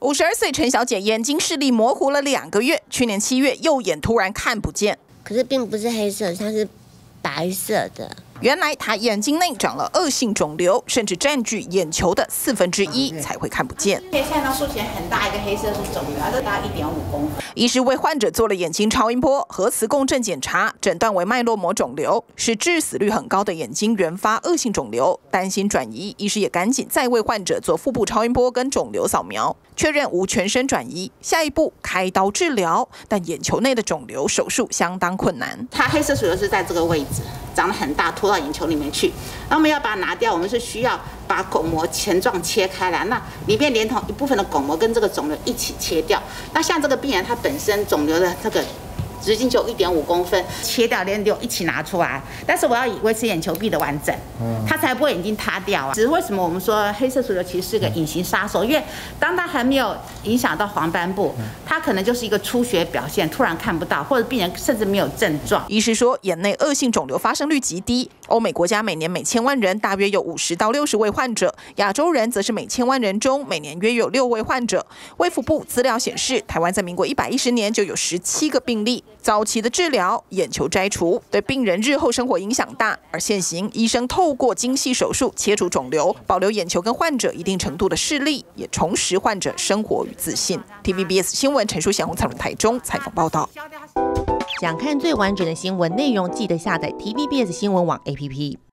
五十二岁陈小姐眼睛视力模糊了两个月，去年七月右眼突然看不见，可是并不是黑色，像是白色的。原来他眼睛内长了恶性肿瘤，甚至占据眼球的四分之一，才会看不见。可以看到，术前很大一个黑色是肿瘤，它大概一点五公分。医师为患者做了眼睛超音波、核磁共振检查，诊断为脉络膜肿瘤，是致死率很高的眼睛原发恶性肿瘤。担心转移，医师也赶紧再为患者做腹部超音波跟肿瘤扫描，确认无全身转移。下一步开刀治疗，但眼球内的肿瘤手术相当困难。他黑色肿瘤是在这个位置。长得很大，拖到眼球里面去，那我们要把它拿掉。我们是需要把巩膜前状切开来，那里面连同一部分的巩膜跟这个肿瘤一起切掉。那像这个病人，他本身肿瘤的这个。直径就一点五公分，切掉连瘤一起拿出来，但是我要以维持眼球壁的完整，它才不会眼睛塌掉啊。只是为什么我们说黑色素瘤其实是个隐形杀手？因为当它还没有影响到黄斑部，它可能就是一个出血表现，突然看不到，或者病人甚至没有症状。医师说，眼内恶性肿瘤发生率极低，欧美国家每年每千万人大约有五十到六十位患者，亚洲人则是每千万人中每年约有六位患者。卫福部资料显示，台湾在民国一百一十年就有十七个病例。早期的治疗，眼球摘除对病人日后生活影响大，而现行医生透过精细手术切除肿瘤，保留眼球跟患者一定程度的视力，也重拾患者生活与自信。TVBS 新闻陈淑贤、洪灿台中采访报道。想看最完整的新闻内容，记得下载 TVBS 新闻网 APP。